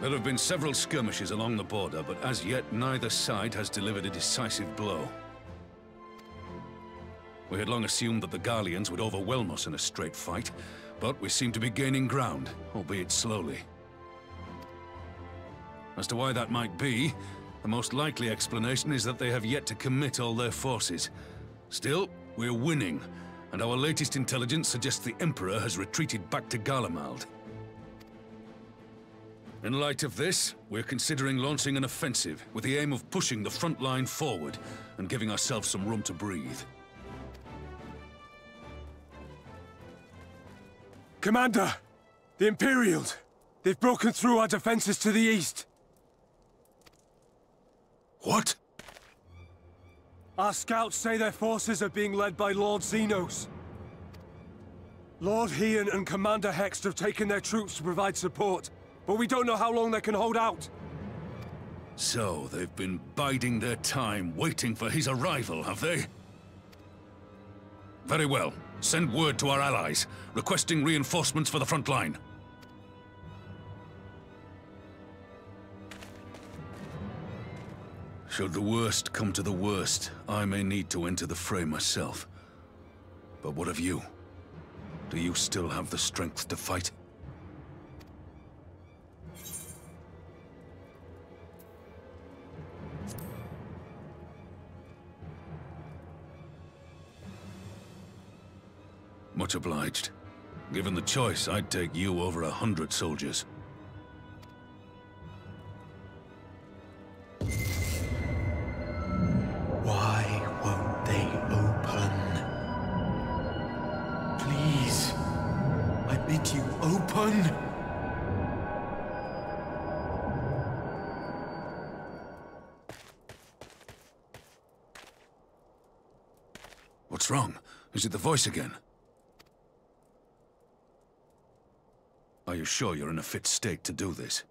There have been several skirmishes along the border, but as yet neither side has delivered a decisive blow. We had long assumed that the Garleans would overwhelm us in a straight fight, but we seem to be gaining ground, albeit slowly. As to why that might be, the most likely explanation is that they have yet to commit all their forces. Still, we're winning, and our latest intelligence suggests the Emperor has retreated back to Garlemald. In light of this, we're considering launching an offensive with the aim of pushing the front line forward and giving ourselves some room to breathe. Commander! The Imperials! They've broken through our defenses to the east! What? Our scouts say their forces are being led by Lord Zenos. Lord Hien and Commander Hext have taken their troops to provide support, but we don't know how long they can hold out. So, they've been biding their time, waiting for his arrival, have they? Very well. Send word to our allies, requesting reinforcements for the front line. Should the worst come to the worst, I may need to enter the fray myself. But what of you? Do you still have the strength to fight? Much obliged. Given the choice, I'd take you over a hundred soldiers. Why won't they open? Please, I bid you open! What's wrong? Is it the voice again? You sure you're in a fit state to do this?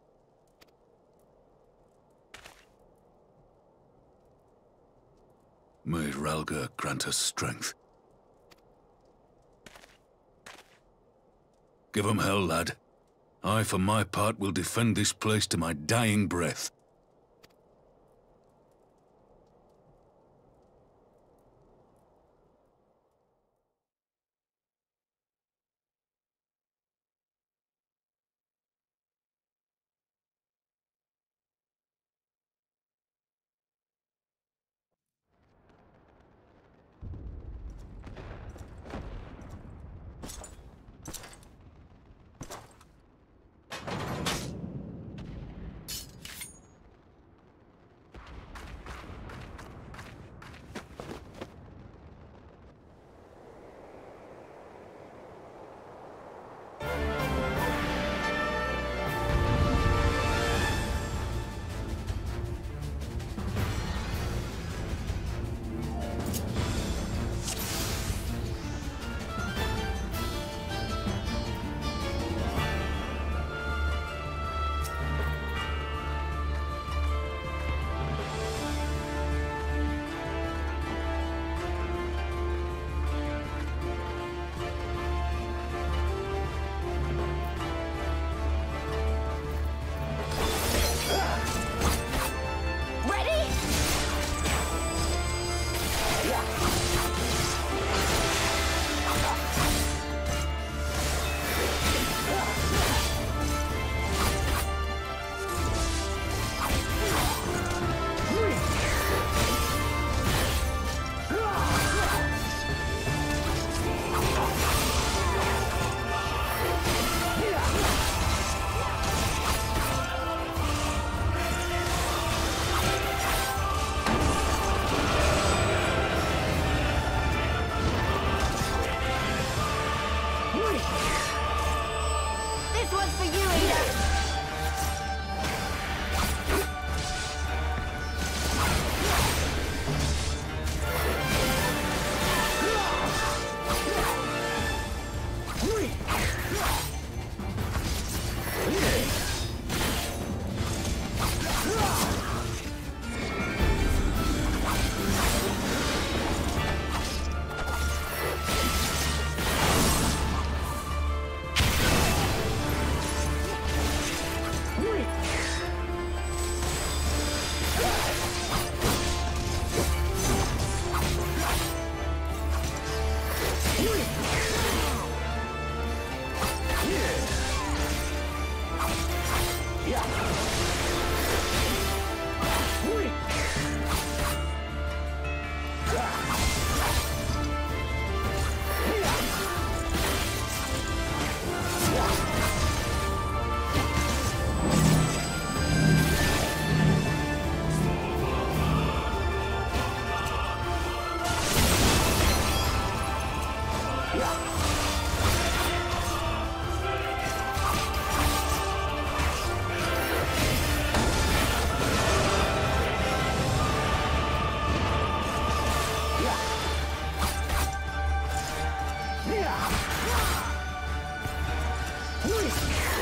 May Rhalgr grant us strength. Give 'em hell, lad. I, for my part, will defend this place to my dying breath. Here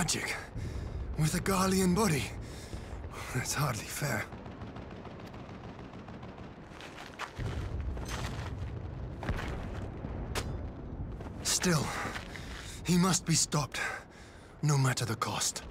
Magic. With a Garlean body. That's hardly fair. Still, he must be stopped, no matter the cost.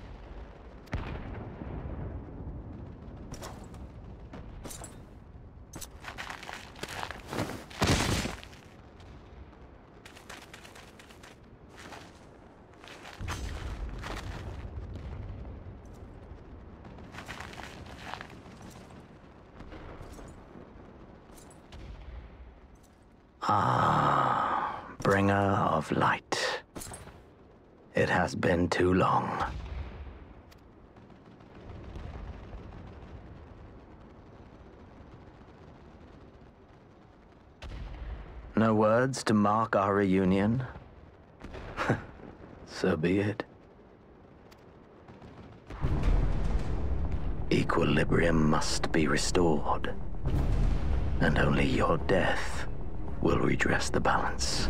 bringer of light. It has been too long. No words to mark our reunion? So be it. Equilibrium must be restored. And only your death will redress the balance.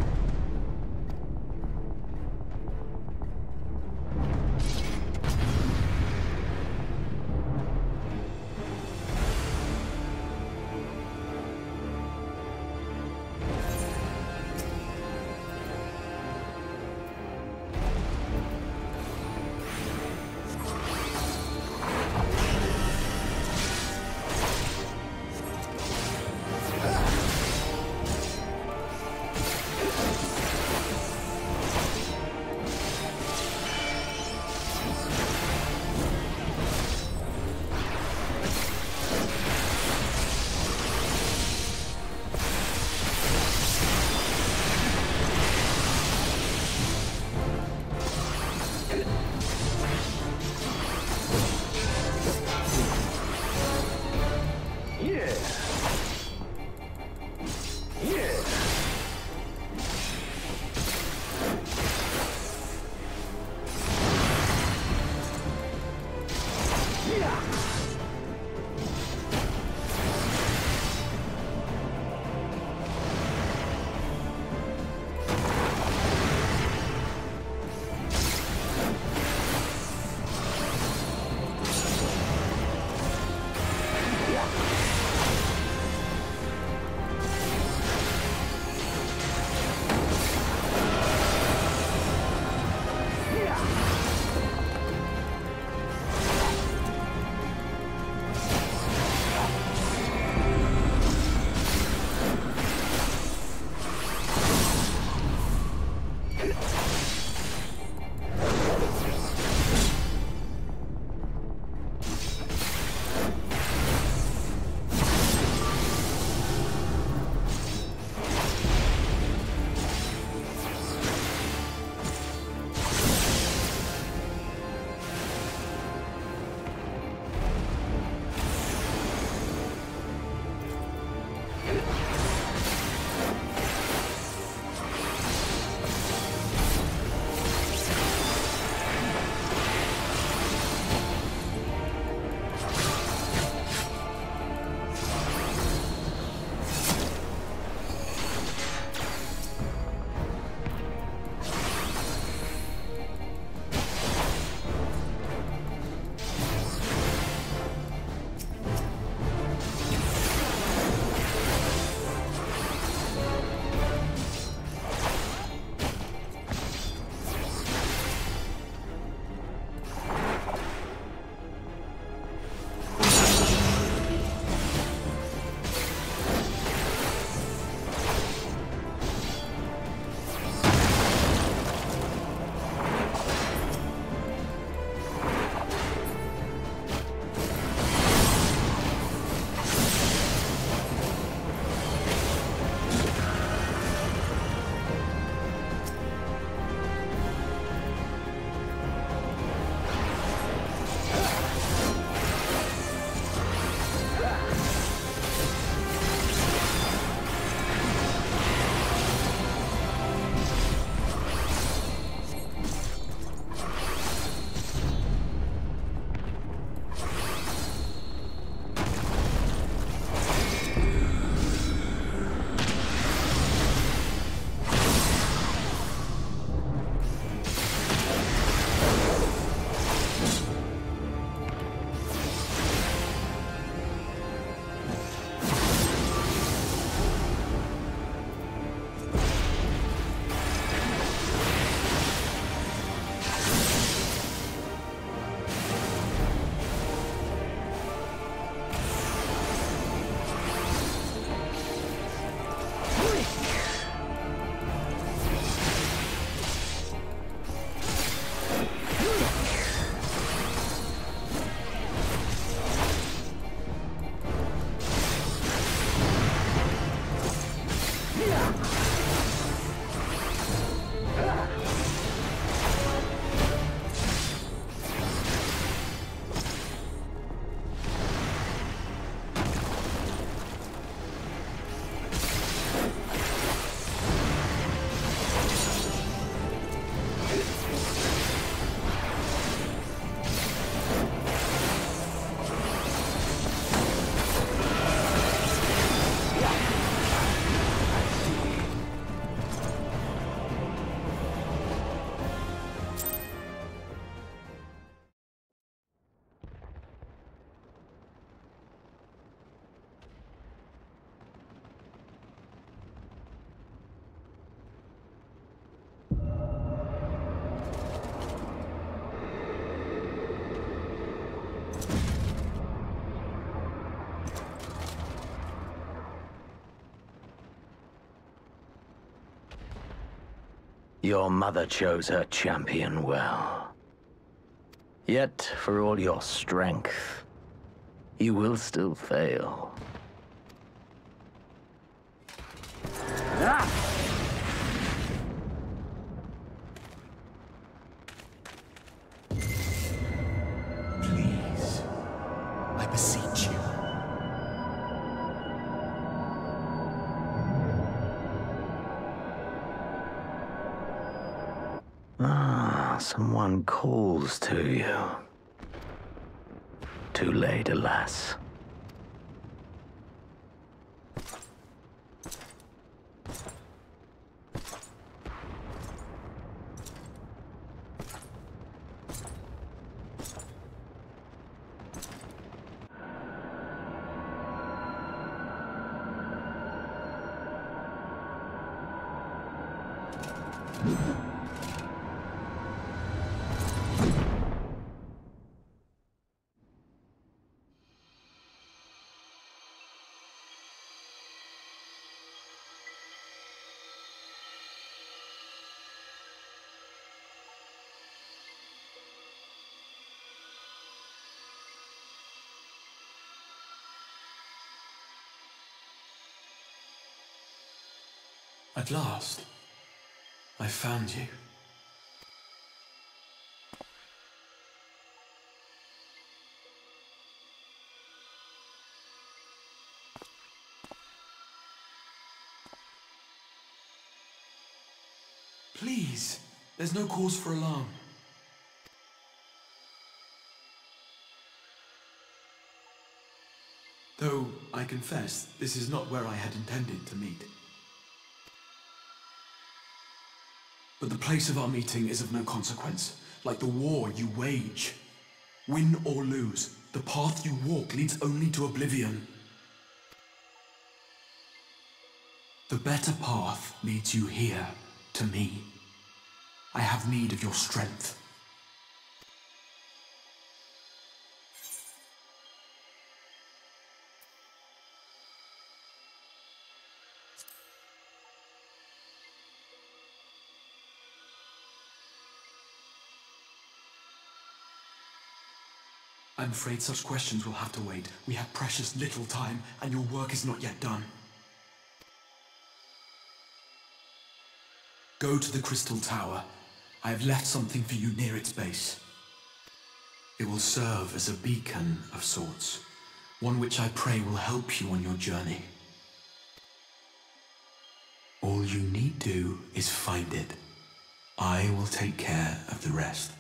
Your mother chose her champion well. Yet, for all your strength, you will still fail. At last, I found you. Please, there's no cause for alarm. Though, I confess, this is not where I had intended to meet. But the place of our meeting is of no consequence, like the war you wage. Win or lose, the path you walk leads only to oblivion. The better path leads you here, to me. I have need of your strength. I'm afraid such questions will have to wait. We have precious little time, and your work is not yet done. Go to the Crystal Tower. I have left something for you near its base. It will serve as a beacon of sorts, one which I pray will help you on your journey. All you need do is find it. I will take care of the rest.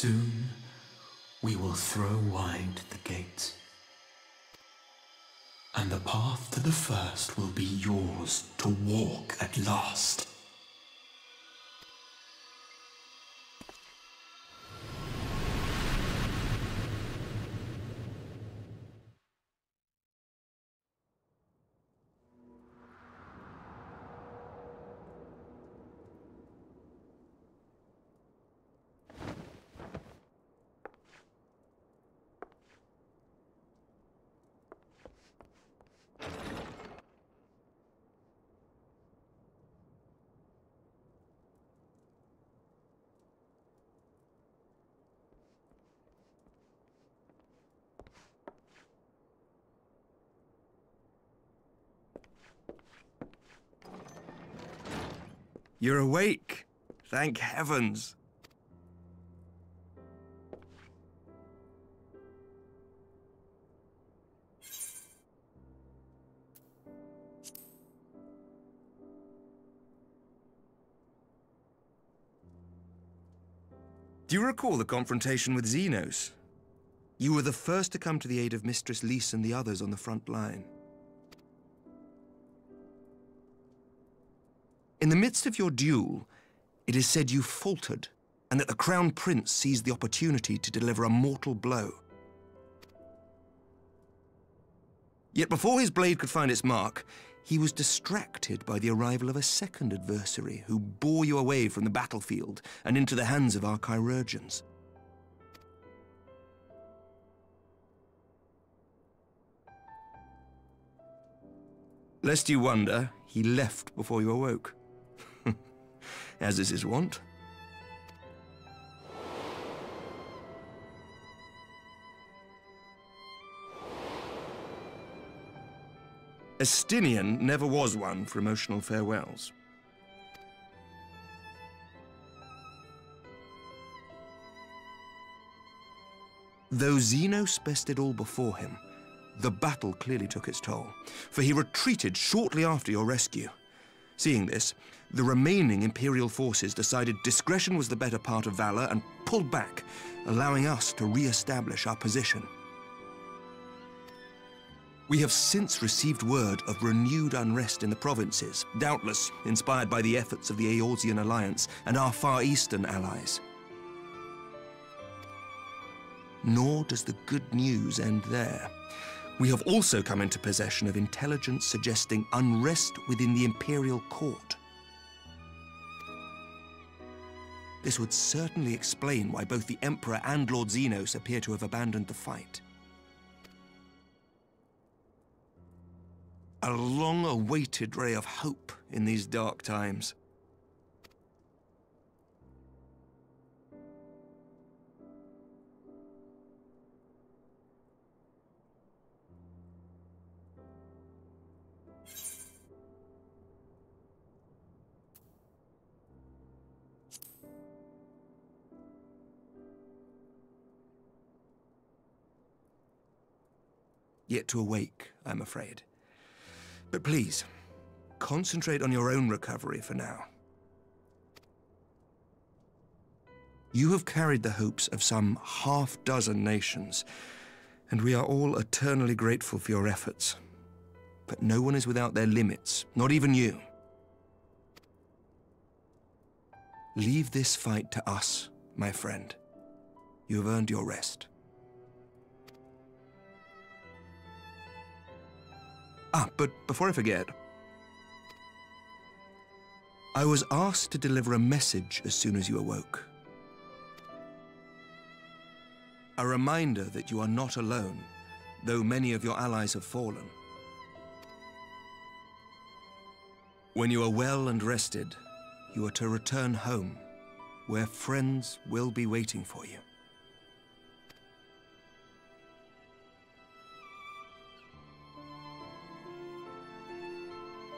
Soon we will throw wide the gates. And the path to the first will be yours to walk at last. You're awake. Thank heavens. Do you recall the confrontation with Zenos? You were the first to come to the aid of Mistress Lyse and the others on the front line. In the midst of your duel, it is said you faltered and that the Crown Prince seized the opportunity to deliver a mortal blow. Yet before his blade could find its mark, he was distracted by the arrival of a second adversary who bore you away from the battlefield and into the hands of our chirurgeons. Lest you wonder, he left before you awoke. As is his wont. Estinian never was one for emotional farewells. Though Zenos bested all before him, the battle clearly took its toll, for he retreated shortly after your rescue. Seeing this, the remaining Imperial forces decided discretion was the better part of valor and pulled back, allowing us to re-establish our position. We have since received word of renewed unrest in the provinces, doubtless inspired by the efforts of the Eorzean Alliance and our Far Eastern allies. Nor does the good news end there. We have also come into possession of intelligence suggesting unrest within the Imperial Court. This would certainly explain why both the Emperor and Lord Zenos appear to have abandoned the fight. A long-awaited ray of hope in these dark times. Yet to awake, I'm afraid. But please, concentrate on your own recovery for now. You have carried the hopes of some half dozen nations, and we are all eternally grateful for your efforts. But no one is without their limits, not even you. Leave this fight to us, my friend. You have earned your rest. Ah, but before I forget, I was asked to deliver a message as soon as you awoke. A reminder that you are not alone, though many of your allies have fallen. When you are well and rested, you are to return home, where friends will be waiting for you.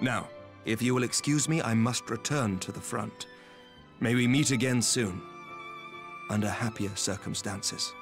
Now, if you will excuse me, I must return to the front. May we meet again soon, under happier circumstances.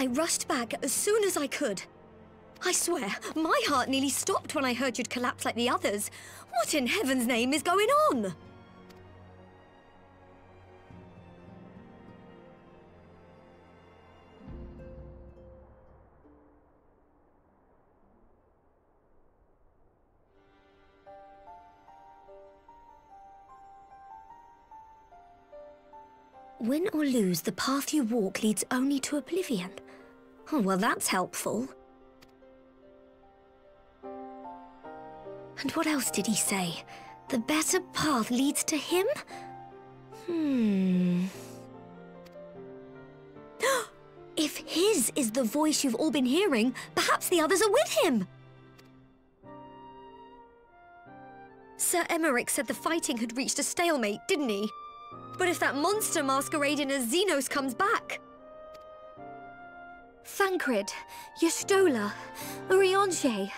I rushed back as soon as I could. I swear, my heart nearly stopped when I heard you'd collapsed like the others. What in heaven's name is going on? Win or lose, the path you walk leads only to oblivion. Oh, well, that's helpful. And what else did he say? The better path leads to him? Hmm. if his is the voice you've all been hearing, perhaps the others are with him! Sir Aymeric said the fighting had reached a stalemate, didn't he? But if that monster masquerading as Zenos comes back... Thancred, Y'shtola, Urianger,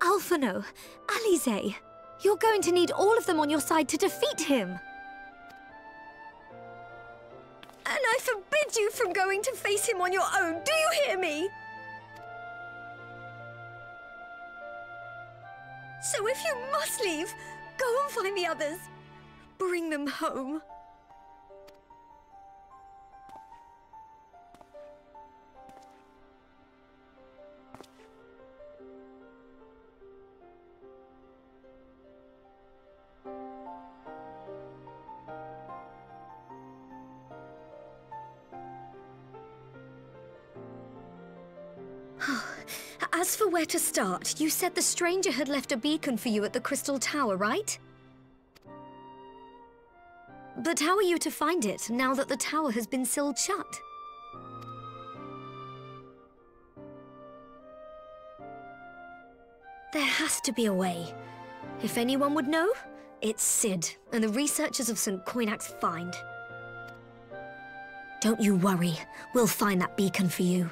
Alphinaud, Alisaie... You're going to need all of them on your side to defeat him! And I forbid you from going to face him on your own, do you hear me? So if you must leave, go and find the others. Bring them home. Where to start, you said the stranger had left a beacon for you at the Crystal Tower, right? But how are you to find it, now that the tower has been sealed shut? There has to be a way. If anyone would know, it's Sid and the researchers of St. Coinach's find. Don't you worry, we'll find that beacon for you.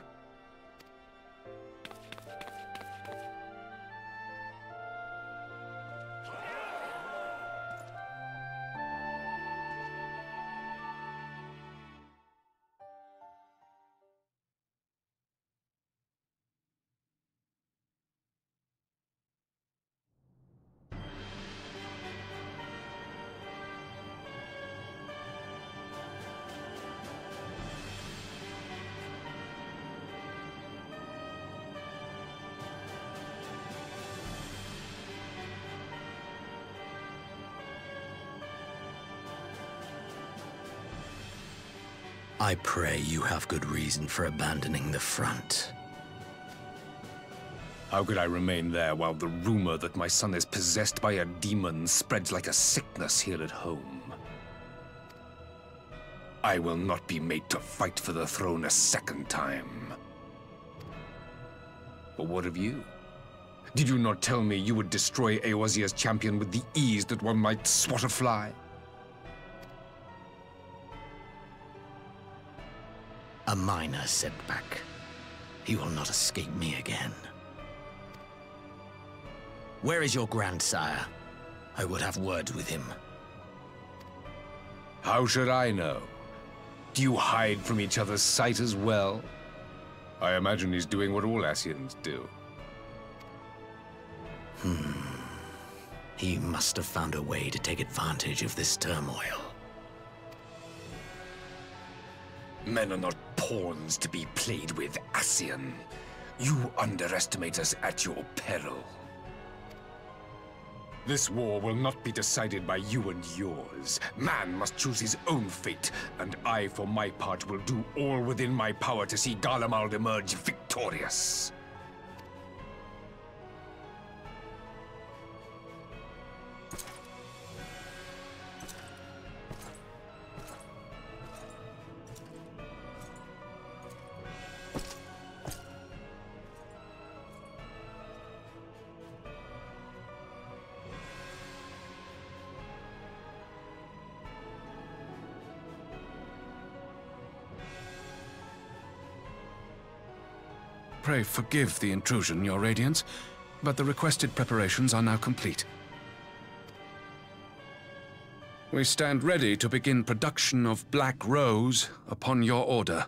Pray you have good reason for abandoning the front. How could I remain there while the rumor that my son is possessed by a demon spreads like a sickness here at home? I will not be made to fight for the throne a second time. But what of you? Did you not tell me you would destroy Eorzea's champion with the ease that one might swat a fly? A minor setback. He will not escape me again. Where is your grandsire? I would have words with him. How should I know? Do you hide from each other's sight as well? I imagine he's doing what all Ascians do. Hmm. He must have found a way to take advantage of this turmoil. Men are not pawns to be played with, Ascian. You underestimate us at your peril. This war will not be decided by you and yours. Man must choose his own fate, and I, for my part, will do all within my power to see Garlemald emerge victorious. Pray forgive the intrusion, Your Radiance, but the requested preparations are now complete. We stand ready to begin production of Black Rose upon your order.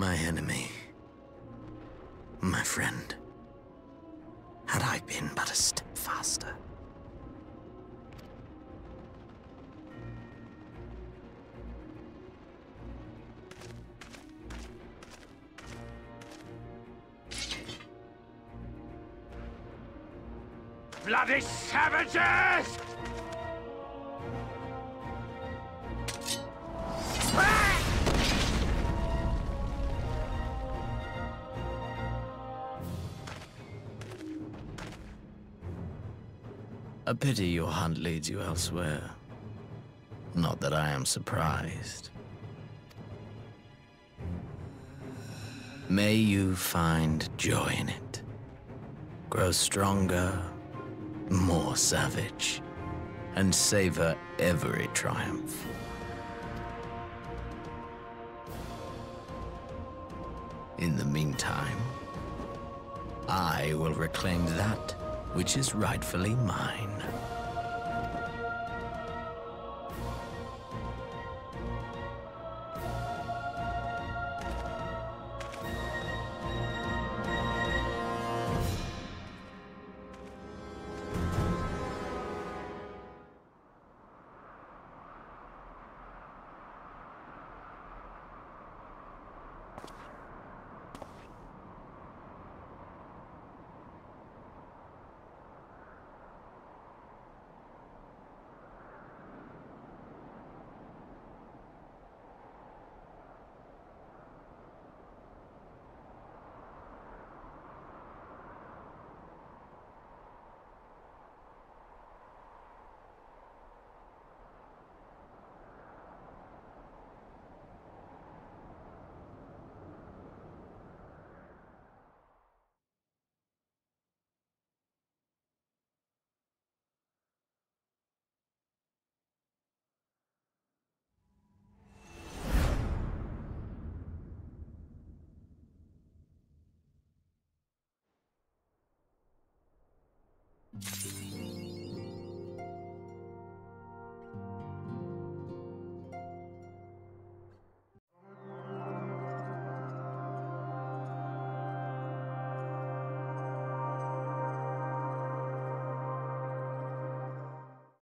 My enemy. My friend. Had I been but a step faster. Bloody savages! A pity your hunt leads you elsewhere. Not that I am surprised. May you find joy in it. Grow stronger, more savage, and savor every triumph. In the meantime, I will reclaim that which is rightfully mine.